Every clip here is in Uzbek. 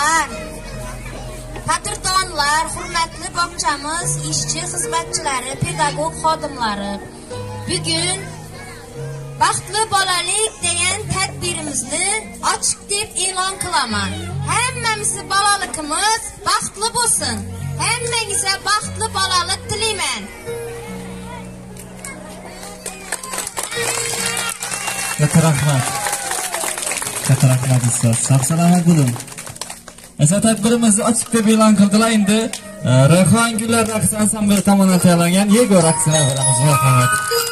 xanımlar, patirtonlar, hurmatli bog'chamiz ishchi xizmatchilari, pedagog xodimlari. Bugun baxtli bolalik degan tadbirimizni ochiq deb e'lon qilaman. Hammamiz bolaligimiz baxtli bo'lsin. Hammangizga baxtli bolalik tilayman. Katta rahmat. Katta rahmat sizga. Sog' salomat bo'ling. O'sha tadbirimizni ochiq deb e'lon qildilar. Endi Rayhon gullar raqs ansambli tomonidan tayyorlangan yegor raqsini ko'ramiz. Rahmat.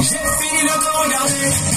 Je finis de te regarder.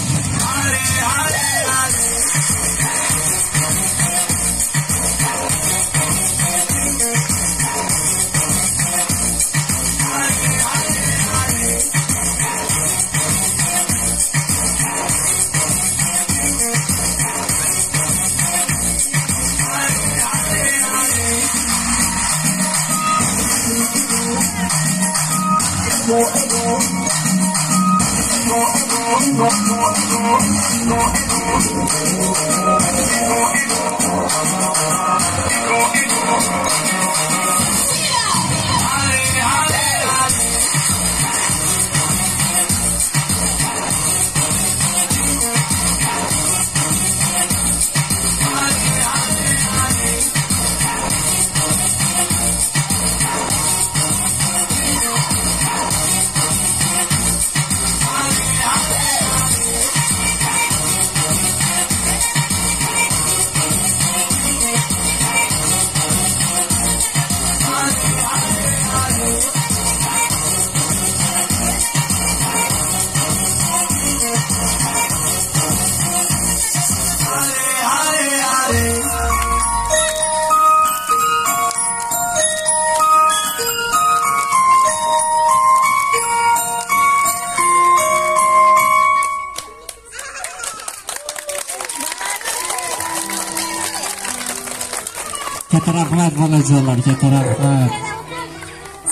bolajonlar katta rahmat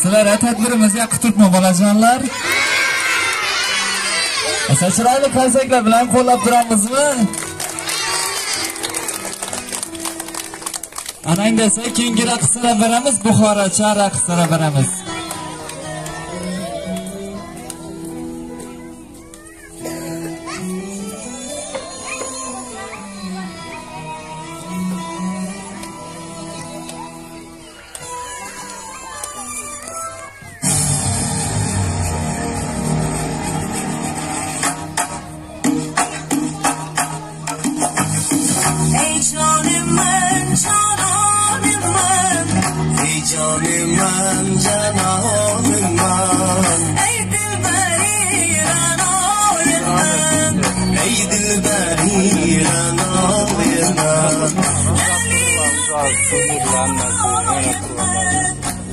sizlarni tadbirimizga kutibmi bolajonlar? Asa chiroyli kalsaklar bilan qo'llab turamizmi? Ana endi esa keyingi raqslara beramiz buxorocha raqslara beramiz.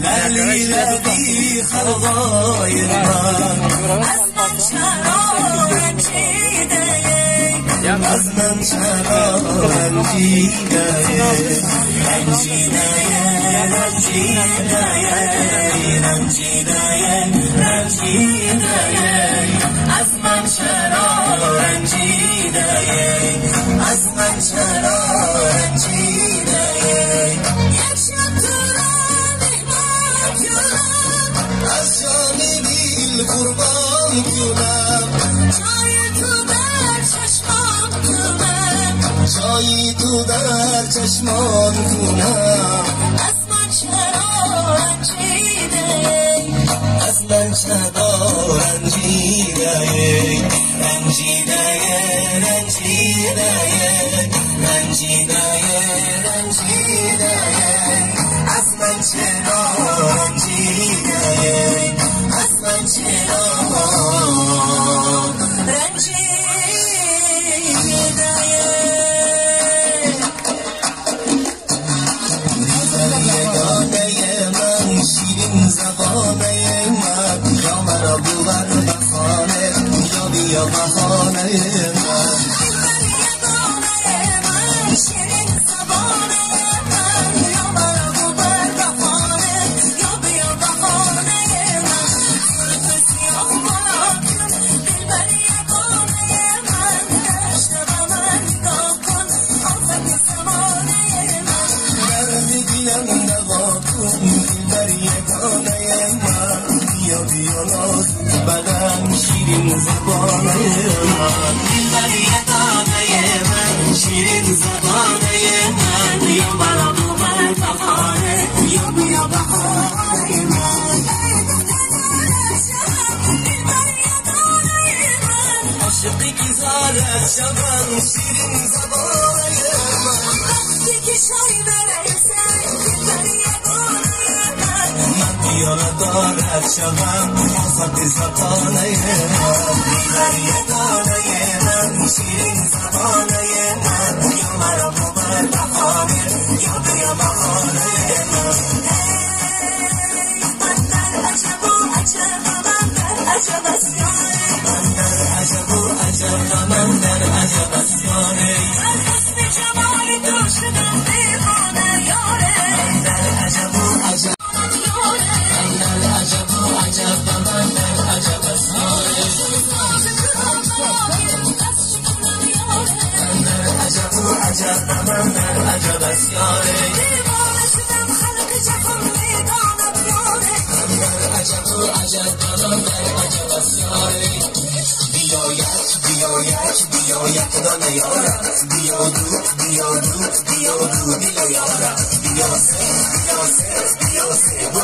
للي لبي خضايرنا أزمن شرارا جيدايك أزمن شرارا جيدايك ننجينا يا ننجينا يا ننجينا يا ننجينا يا أزمن شرارا جيدايك أزمن شرارا قربان کنم. جای تو در چشمان کنم. جای تو در چشمان کنم. از چرا رنجیده؟ از من چرا رنجیده؟ رنجیده رنجیده رنجیده رنجیده. چرا Oh. yanında baktım Dilber yeganeyim Diyor diyorlar benden şirin zamanıyım Dilber yeganeyim Şirin zamanıyım Diyor bana bu ben kafane. Diyor bu ya baharıyım Aşık güzel şaban şirin zamanıyım Aşık güzel يرطان أكشغام حصد سطان يمان غريطان يمان شيرين سطان يمان يوم ربما تحامر يوم يمخان يمان بندر أجبو أجر غمام أجب أسياري بندر أجبو أجر غمام بیاید خدا نیارد بیا دود بیا دود بیا دود بیا یارم بیا سه بیا سه بیا سه بو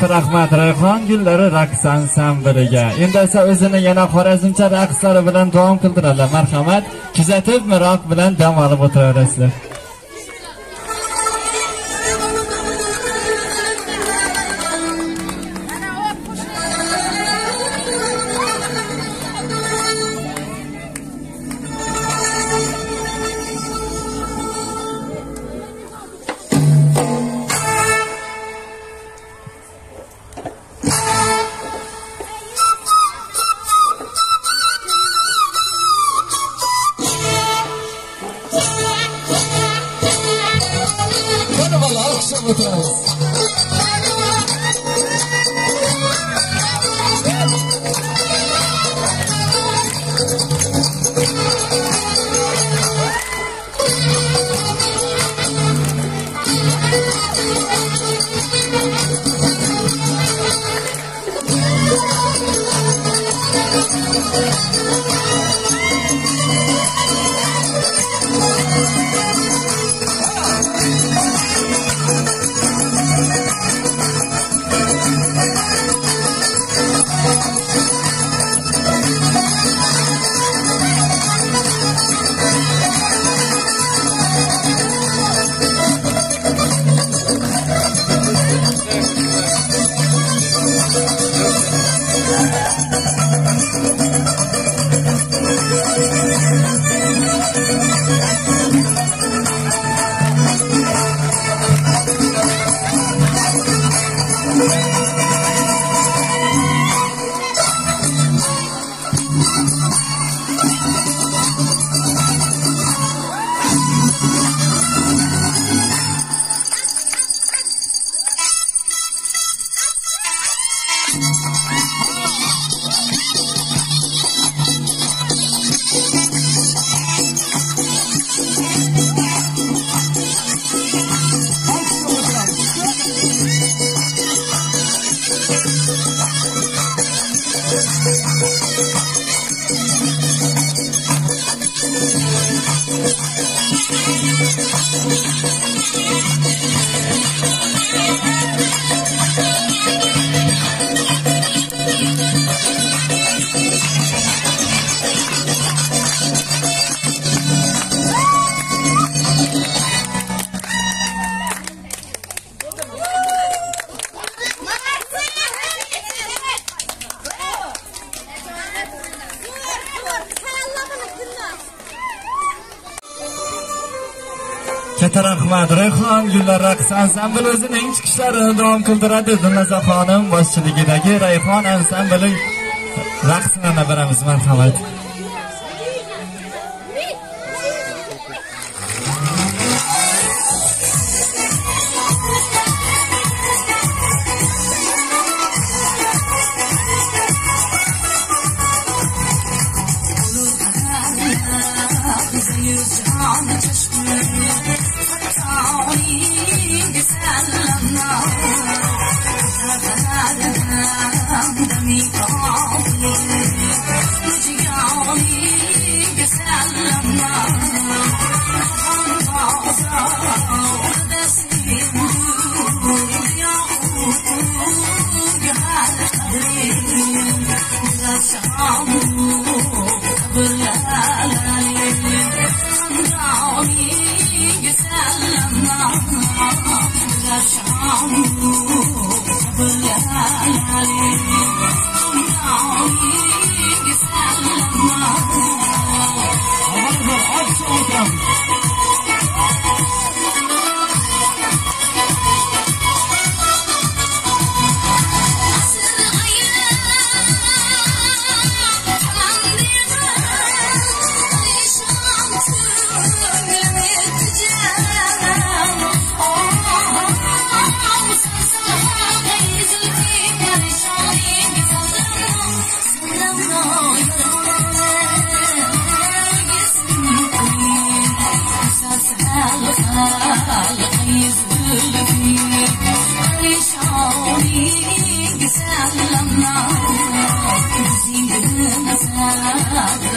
katta rahmat rayhon gullari raqs ansambliga endi esa o'zini yana xorazmcha raqslari bilan davom qildiradilar. Marhamat kuzatib miroq bilan dam olib o'tiraverasizlar. Rayhon gullar raqs ansambli o'zining chiqishlarini davom qildiradi. Dilnaza xonim boshchiligidagi rayhon ansambli raqslarni beramiz marhamat. 想。na na na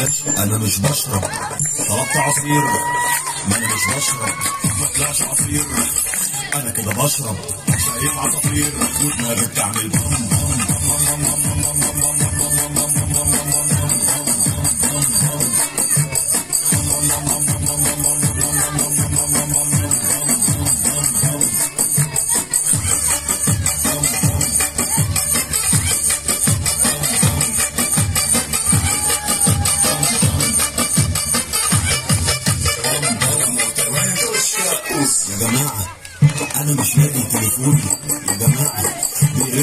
باشا أنا مش بشرب. طلبت عصير. ما أنا مش بشرب. ما طلعش عصير. أنا كده بشرب. شايف عصافير. ودماغي بتعمل بام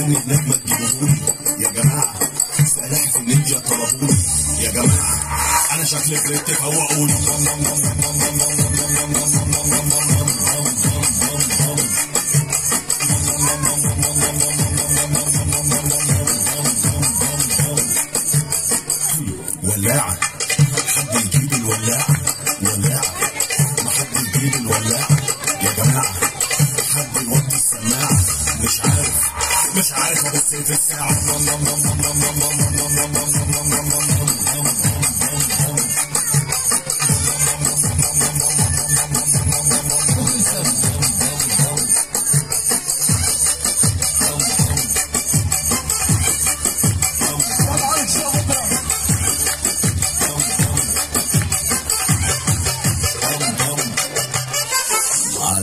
مني هناك تجيبهولي يا جماعة سلاحف النينجا طلبوني يا جماعة أنا شكلي فرقت فهو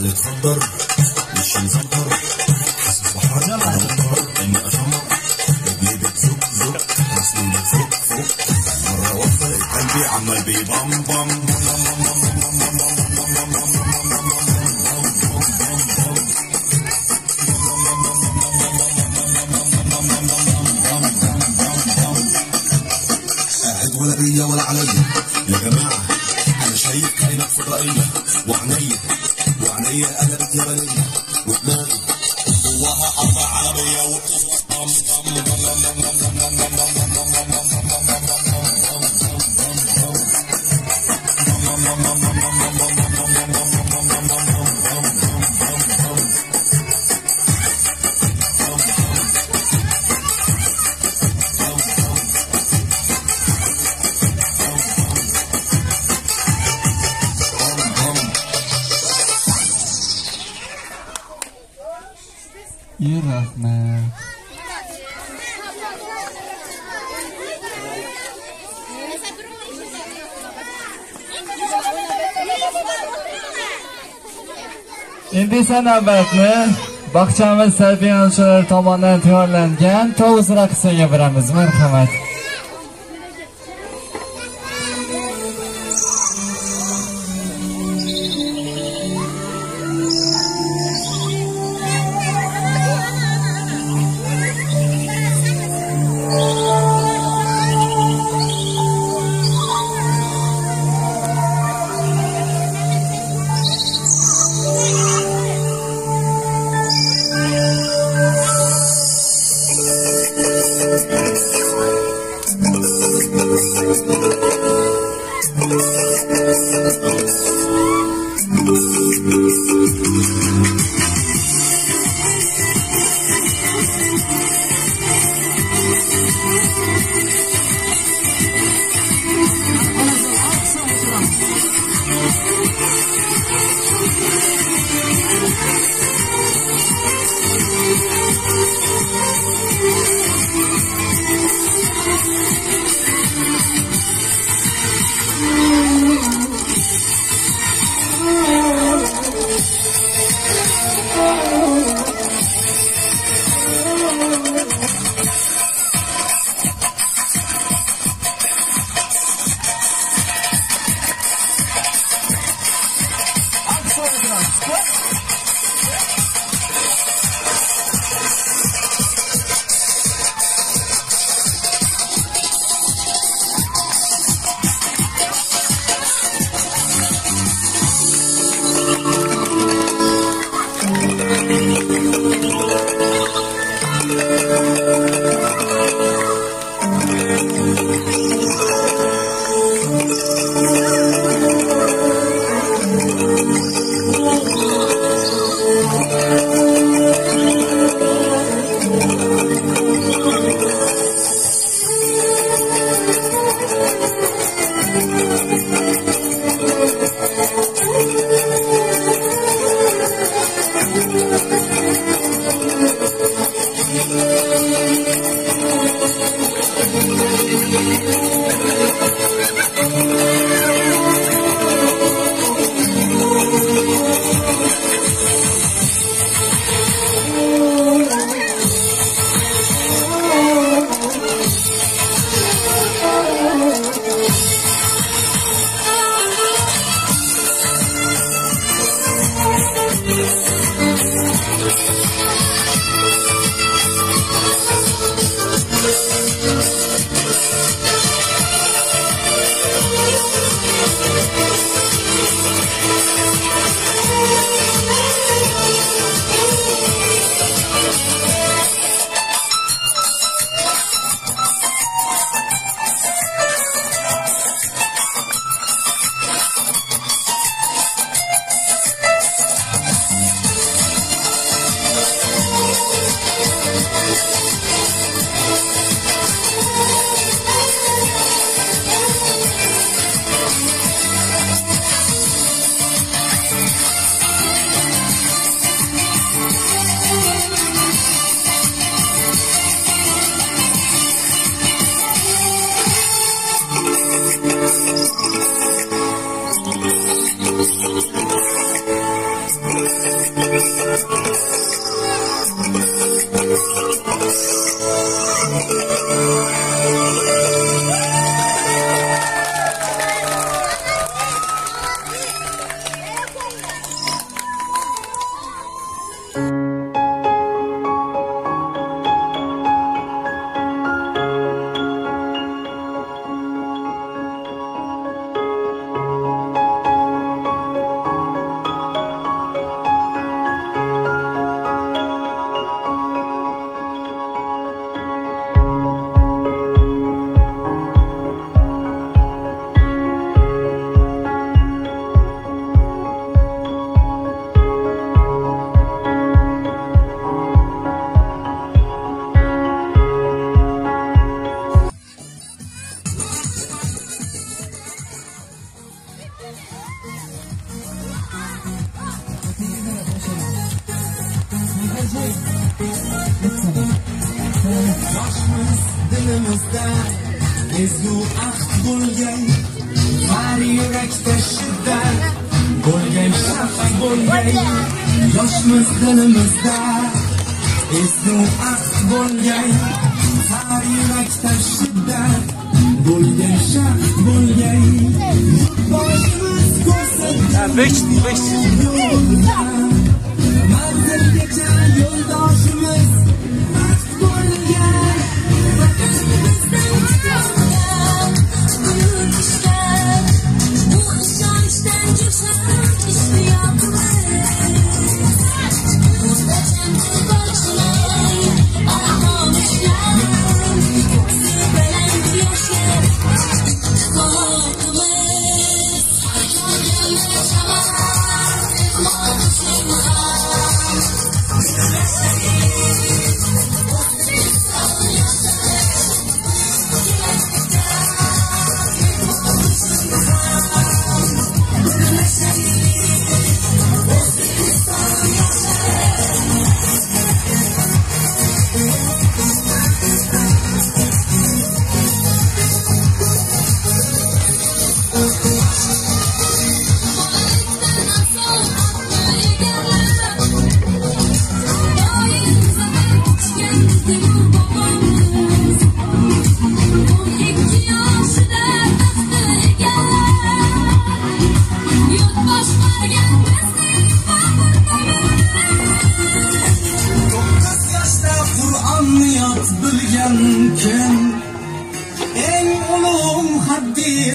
عقلي تصدر مش مزمطر حاسس بحر يلا مضطر. إني اسمر رجلي بتزق زق راسي بتزق فوق مرة وفرت قلبي عمال بيبم بم بم بم بم. Endi esa navbatni bog'chamiz tarbiyalanuvchilari tomonidan tayyorlangan tovuz raqsiga beramiz. marhamat bo'lgan har yurakda shiddat bo'lgan shaxt bo'lgan yoshmiz dilimizda ezgu ahd bo'lgan har yurakda shiddat bo'lgan shaxt bo'lgan boshimiz ko'rsatgan manzilgacha yo'ldoshimiz baxt bo'lgan